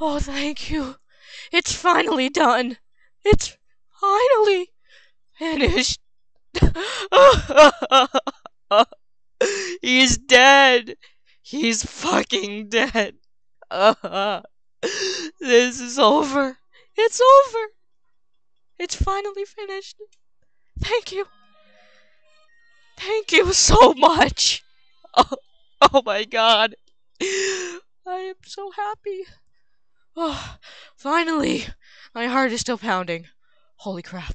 Oh, thank you. It's finally done. It's finally finished. He's dead. He's fucking dead. this is over. It's over. It's finally finished. Thank you. Thank you so much. Oh, oh my god. I am so happy. Oh, finally. My heart is still pounding. Holy crap.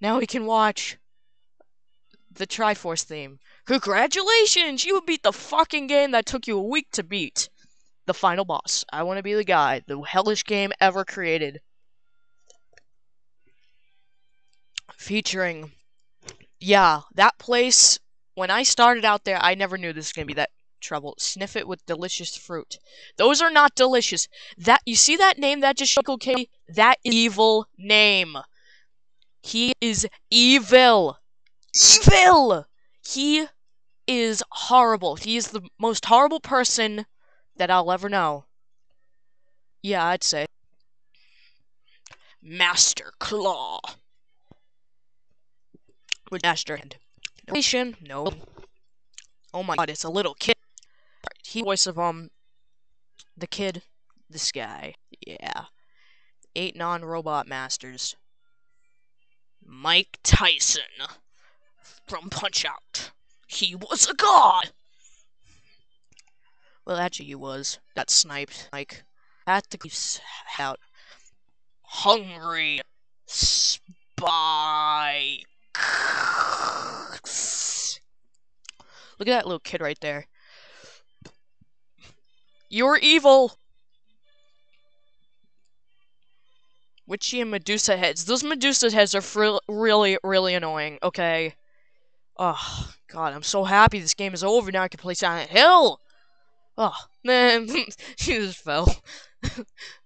Now we can watch the Triforce theme. Congratulations! You beat the fucking game that took you a week to beat. The final boss. I want to be the guy. The hellish game ever created. Featuring. Yeah, that place. When I started out there, I never knew this was going to be that trouble. Sniff it with delicious fruit. Those are not delicious. That You see that name that just shook okay? That evil name. He is evil. Evil! He is horrible. He is the most horrible person that I'll ever know. Yeah, I'd say. Master Claw. With Master Hand. No. No. Oh my god, it's a little kid. He voice of um the kid, this guy. Yeah. Eight non-robot masters. Mike Tyson from Punch Out. He was a god! Well, actually, he was. Got sniped. Like, to keep out. Hungry Spike. Look at that little kid right there. You're evil! Witchy and Medusa heads. Those Medusa heads are really, really annoying, okay? Oh, God, I'm so happy this game is over. Now I can play Silent Hill! Oh, man, she just fell. uh,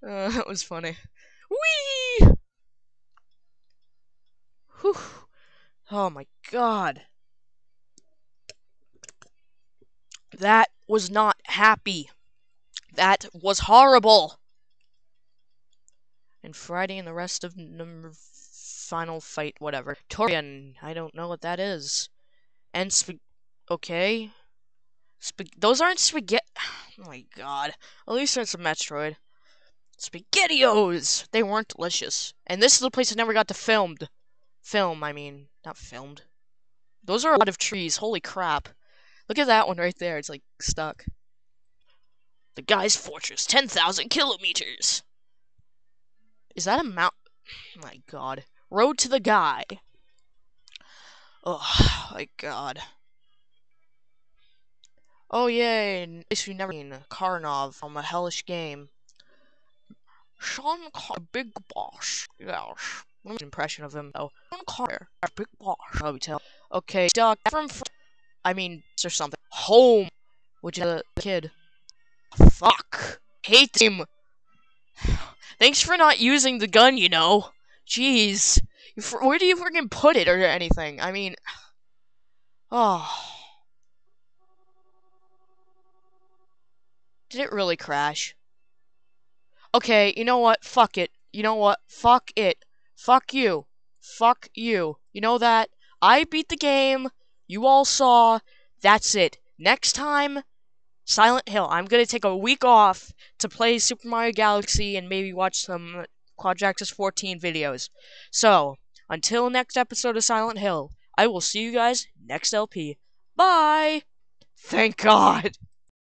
that was funny. Whee! Whew. Oh my god. That was not happy. That was horrible. And Friday and the rest of number final fight, whatever. Tourian, I don't know what that is. And sp okay. Sp those aren't spaghetti. Oh my god. At least it's a Metroid. SpaghettiOs! They weren't delicious. And this is the place I never got to filmed. Film, I mean. Not filmed. Those are a lot of trees. Holy crap. Look at that one right there. It's like stuck. The guy's fortress. 10,000 kilometers. Is that a mount? My god. Road to the guy. Oh my god. Oh yay, case you never seen Karnov from a hellish game. Sean Carr, big boss. Yes. Impression of him though. Sean Carr, big boss. Let me tell. Okay, Duck from, I mean, or something. Home, which is a kid. Fuck. Hate him. Thanks for not using the gun, you know. Jeez. Where do you freaking put it or anything? I mean, oh. Did it really crash? Okay, you know what? Fuck it. You know what? Fuck it. Fuck you. Fuck you. You know that? I beat the game. You all saw. That's it. Next time, Silent Hill. I'm gonna take a week off to play Super Mario Galaxy and maybe watch some Quadraxis 14 videos. So, until next episode of Silent Hill, I will see you guys next LP. Bye! Thank God!